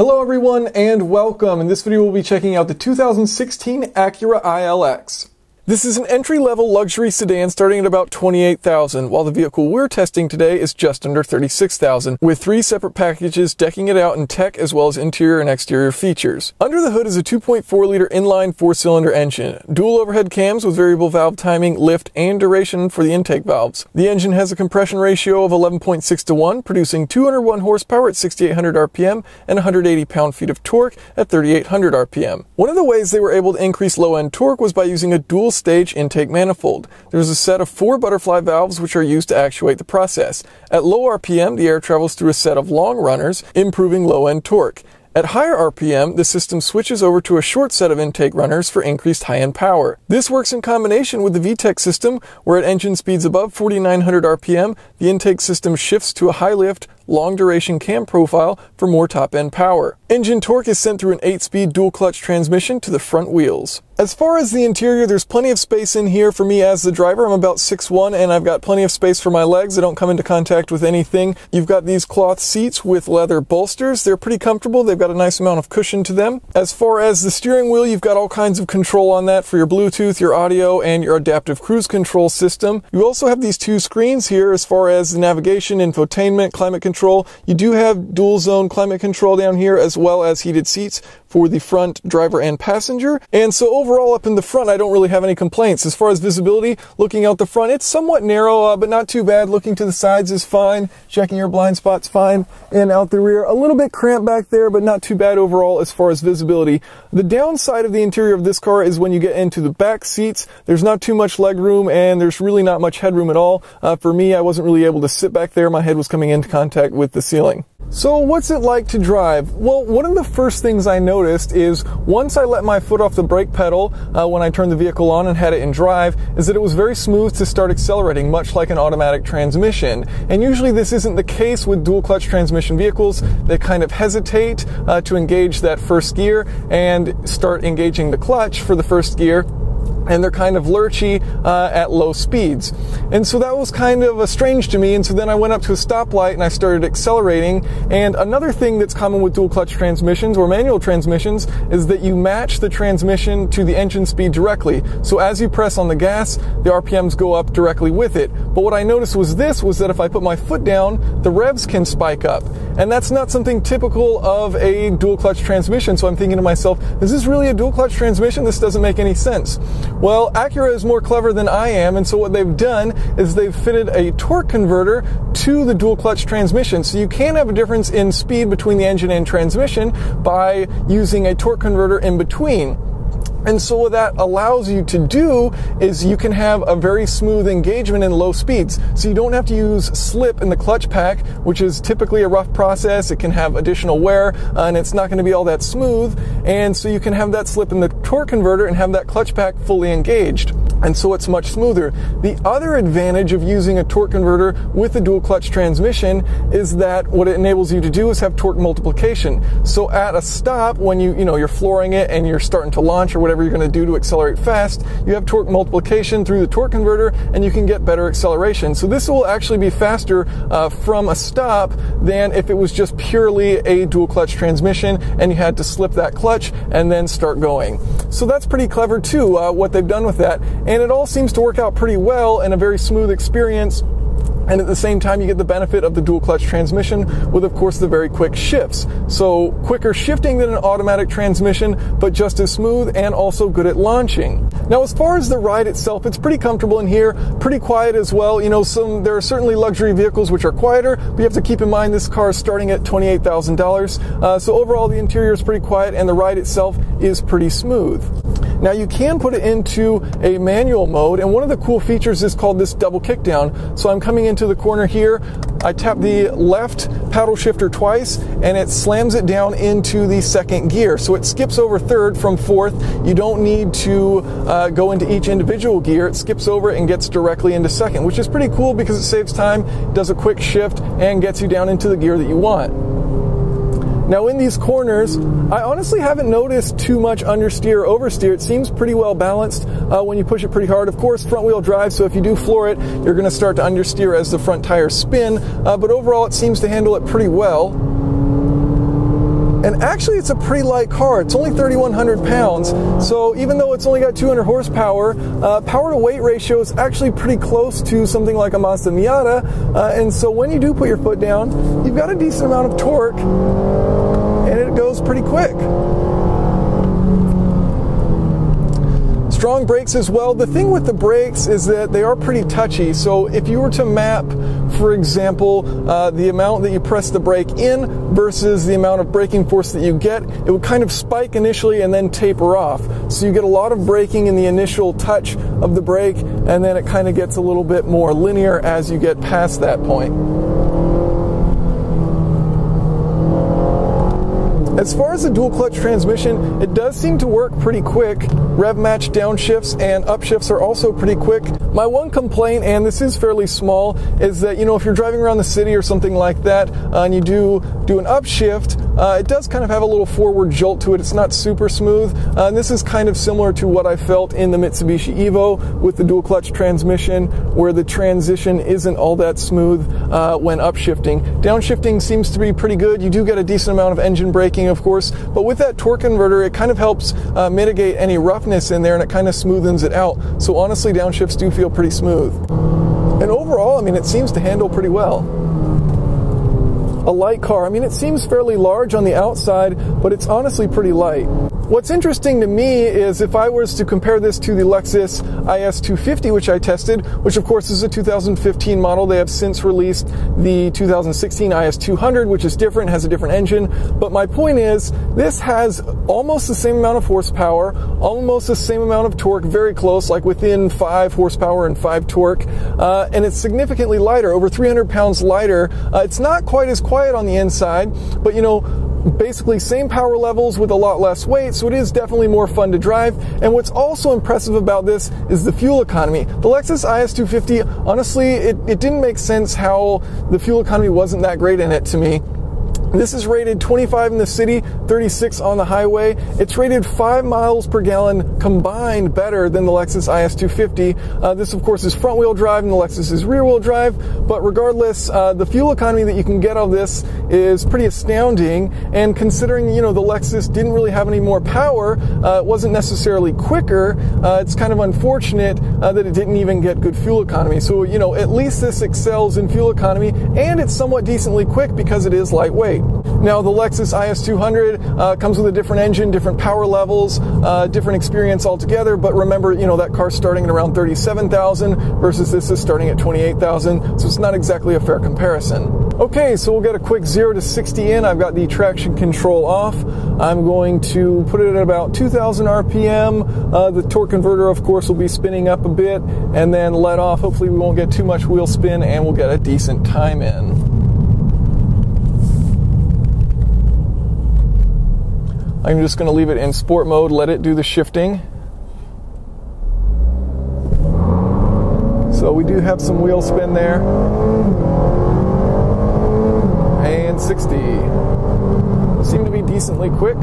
Hello everyone and welcome. In this video we'll be checking out the 2016 Acura ILX. This is an entry-level luxury sedan starting at about 28,000, while the vehicle we're testing today is just under 36,000, with three separate packages decking it out in tech as well as interior and exterior features. Under the hood is a 2.4-liter inline four-cylinder engine, dual overhead cams with variable valve timing, lift, and duration for the intake valves. The engine has a compression ratio of 11.6 to 1, producing 201 horsepower at 6,800 RPM and 180 pound-feet of torque at 3,800 RPM. One of the ways they were able to increase low-end torque was by using a dual stage intake manifold. There's a set of four butterfly valves which are used to actuate the process. At low RPM, the air travels through a set of long runners, improving low end torque. At higher RPM, the system switches over to a short set of intake runners for increased high-end power. This works in combination with the VTEC system, where at engine speeds above 4900 RPM, the intake system shifts to a high lift, long duration cam profile for more top end power. Engine torque is sent through an 8 speed dual clutch transmission to the front wheels. As far as the interior, there's plenty of space in here for me as the driver. I'm about 6'1 and I've got plenty of space for my legs. I don't come into contact with anything. You've got these cloth seats with leather bolsters. They're pretty comfortable. They've got a nice amount of cushion to them. As far as the steering wheel, you've got all kinds of control on that for your Bluetooth, your audio, and your adaptive cruise control system. You also have these two screens here as far as the navigation, infotainment, climate control, control. You do have dual zone climate control down here as well as heated seats for the front driver and passenger. And so overall up in the front, I don't really have any complaints. As far as visibility, looking out the front, it's somewhat narrow, uh, but not too bad. Looking to the sides is fine. Checking your blind spots fine. And out the rear, a little bit cramped back there, but not too bad overall as far as visibility. The downside of the interior of this car is when you get into the back seats, there's not too much leg room and there's really not much headroom at all. Uh, for me, I wasn't really able to sit back there. My head was coming into contact with the ceiling. So what's it like to drive? Well, one of the first things I noticed is once I let my foot off the brake pedal uh, when I turned the vehicle on and had it in drive, is that it was very smooth to start accelerating, much like an automatic transmission. And usually this isn't the case with dual clutch transmission vehicles. They kind of hesitate uh, to engage that first gear and start engaging the clutch for the first gear and they're kind of lurchy uh, at low speeds. And so that was kind of strange to me. And so then I went up to a stoplight and I started accelerating. And another thing that's common with dual clutch transmissions or manual transmissions is that you match the transmission to the engine speed directly. So as you press on the gas, the RPMs go up directly with it. But what I noticed was this was that if I put my foot down, the revs can spike up. And that's not something typical of a dual clutch transmission. So I'm thinking to myself, is this really a dual clutch transmission? This doesn't make any sense. Well, Acura is more clever than I am, and so what they've done is they've fitted a torque converter to the dual clutch transmission. So you can have a difference in speed between the engine and transmission by using a torque converter in between. And so what that allows you to do is you can have a very smooth engagement in low speeds. So you don't have to use slip in the clutch pack, which is typically a rough process. It can have additional wear uh, and it's not going to be all that smooth. And so you can have that slip in the torque converter and have that clutch pack fully engaged and so it's much smoother. The other advantage of using a torque converter with a dual clutch transmission is that what it enables you to do is have torque multiplication. So at a stop, when you, you know, you're flooring it and you're starting to launch or whatever you're going to do to accelerate fast, you have torque multiplication through the torque converter and you can get better acceleration. So this will actually be faster uh, from a stop than if it was just purely a dual clutch transmission and you had to slip that clutch and then start going. So that's pretty clever too, uh, what they've done with that and it all seems to work out pretty well and a very smooth experience and at the same time, you get the benefit of the dual clutch transmission with, of course, the very quick shifts. So quicker shifting than an automatic transmission, but just as smooth and also good at launching. Now, as far as the ride itself, it's pretty comfortable in here, pretty quiet as well. You know, some there are certainly luxury vehicles which are quieter, but you have to keep in mind this car is starting at $28,000. Uh, so overall, the interior is pretty quiet and the ride itself is pretty smooth. Now you can put it into a manual mode, and one of the cool features is called this double kickdown. So I'm coming into the corner here, I tap the left paddle shifter twice, and it slams it down into the second gear. So it skips over third from fourth. You don't need to uh, go into each individual gear. It skips over and gets directly into second, which is pretty cool because it saves time, does a quick shift, and gets you down into the gear that you want. Now in these corners, I honestly haven't noticed too much understeer or oversteer. It seems pretty well balanced uh, when you push it pretty hard. Of course, front wheel drive, so if you do floor it, you're going to start to understeer as the front tires spin, uh, but overall it seems to handle it pretty well. And actually it's a pretty light car. It's only 3,100 pounds. So even though it's only got 200 horsepower, uh, power to weight ratio is actually pretty close to something like a Mazda Miata. Uh, and so when you do put your foot down, you've got a decent amount of torque pretty quick. strong brakes as well. The thing with the brakes is that they are pretty touchy. So if you were to map, for example, uh, the amount that you press the brake in versus the amount of braking force that you get, it would kind of spike initially and then taper off. So you get a lot of braking in the initial touch of the brake, and then it kind of gets a little bit more linear as you get past that point. As far as the dual clutch transmission, it does seem to work pretty quick. Rev match downshifts and upshifts are also pretty quick. My one complaint, and this is fairly small, is that, you know, if you're driving around the city or something like that, uh, and you do do an upshift, uh, it does kind of have a little forward jolt to it. It's not super smooth. Uh, and this is kind of similar to what I felt in the Mitsubishi Evo with the dual clutch transmission, where the transition isn't all that smooth uh, when upshifting. Downshifting seems to be pretty good. You do get a decent amount of engine braking, of course, but with that torque converter, it kind of helps uh, mitigate any roughness in there and it kind of smoothens it out. So honestly, downshifts do feel pretty smooth. And overall, I mean, it seems to handle pretty well a light car. I mean, it seems fairly large on the outside, but it's honestly pretty light. What's interesting to me is if I was to compare this to the Lexus IS250, which I tested, which of course is a 2015 model. They have since released the 2016 IS200, which is different, has a different engine. But my point is, this has almost the same amount of horsepower, almost the same amount of torque, very close, like within five horsepower and five torque. Uh, and it's significantly lighter, over 300 pounds lighter. Uh, it's not quite as quiet on the inside, but you know, basically same power levels with a lot less weight, so it is definitely more fun to drive. And what's also impressive about this is the fuel economy. The Lexus IS250, honestly, it, it didn't make sense how the fuel economy wasn't that great in it to me. This is rated 25 in the city, 36 on the highway. It's rated 5 miles per gallon combined better than the Lexus IS250. Uh, this, of course, is front wheel drive and the Lexus is rear wheel drive, but regardless, uh, the fuel economy that you can get out of this is pretty astounding. And considering, you know, the Lexus didn't really have any more power, uh, it wasn't necessarily quicker, uh, it's kind of unfortunate uh, that it didn't even get good fuel economy. So, you know, at least this excels in fuel economy and it's somewhat decently quick because it is lightweight. Now, the Lexus IS200 uh, comes with a different engine, different power levels, uh, different experience altogether. But remember, you know that car's starting at around 37,000 versus this is starting at 28,000, so it's not exactly a fair comparison. Okay, so we'll get a quick 0 to 60 in. I've got the traction control off. I'm going to put it at about 2,000 RPM. Uh, the torque converter, of course, will be spinning up a bit and then let off. Hopefully, we won't get too much wheel spin and we'll get a decent time in. I'm just going to leave it in sport mode, let it do the shifting. So we do have some wheel spin there. And 60. Seem to be decently quick.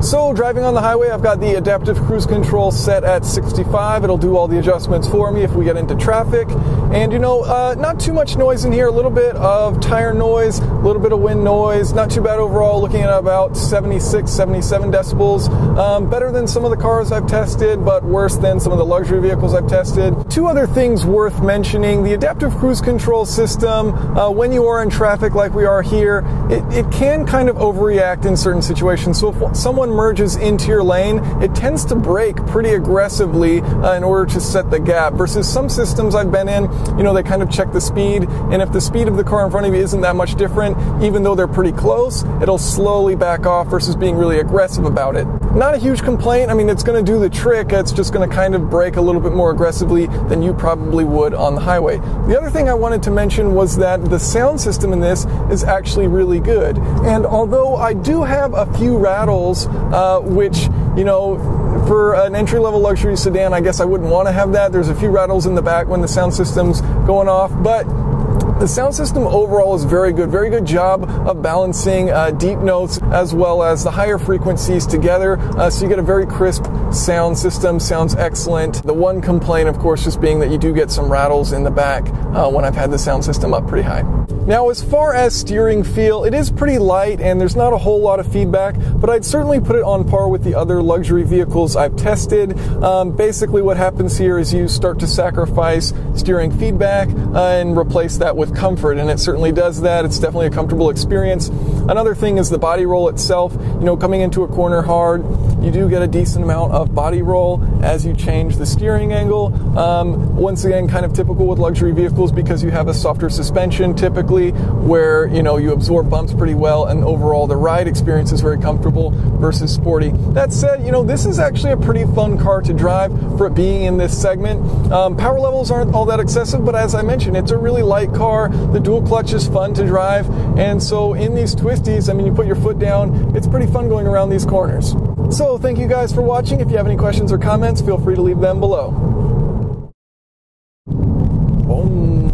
So driving on the highway, I've got the adaptive cruise control set at 65. It'll do all the adjustments for me if we get into traffic. And you know, uh, not too much noise in here, a little bit of tire noise, a little bit of wind noise, not too bad overall, looking at about 76, 77 decibels. Um, better than some of the cars I've tested, but worse than some of the luxury vehicles I've tested. Two other things worth mentioning. The adaptive cruise control system, uh, when you are in traffic like we are here, it, it can kind of overreact in certain situations. So if someone merges into your lane, it tends to brake pretty aggressively uh, in order to set the gap. Versus some systems I've been in, you know, they kind of check the speed, and if the speed of the car in front of you isn't that much different, even though they're pretty close, it'll slowly back off versus being really aggressive about it. Not a huge complaint. I mean, it's going to do the trick. It's just going to kind of brake a little bit more aggressively than you probably would on the highway. The other thing I wanted to mention was that the sound system in this is actually really good. And although I do have a few rattles uh, which, you know, for an entry level luxury sedan, I guess I wouldn't want to have that. There's a few rattles in the back when the sound system's going off, but the sound system overall is very good, very good job of balancing uh, deep notes as well as the higher frequencies together. Uh, so you get a very crisp sound system, sounds excellent. The one complaint, of course, just being that you do get some rattles in the back uh, when I've had the sound system up pretty high. Now, as far as steering feel, it is pretty light and there's not a whole lot of feedback, but I'd certainly put it on par with the other luxury vehicles I've tested. Um, basically, what happens here is you start to sacrifice steering feedback uh, and replace that with comfort, and it certainly does that. It's definitely a comfortable experience. Another thing is the body roll itself. You know, coming into a corner hard, you do get a decent amount of body roll as you change the steering angle. Um, once again, kind of typical with luxury vehicles because you have a softer suspension typically where you know you absorb bumps pretty well and overall the ride experience is very comfortable versus sporty. That said you know this is actually a pretty fun car to drive for being in this segment. Um, power levels aren't all that excessive but as i mentioned it's a really light car. The dual clutch is fun to drive. And so in these twisties i mean you put your foot down it's pretty fun going around these corners. So thank you guys for watching. If you have any questions or comments feel free to leave them below Boom.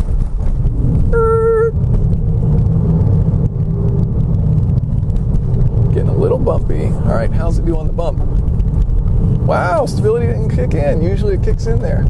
Getting a little bumpy. All right, how's it do on the bump? Wow, stability didn't kick in. Usually it kicks in there.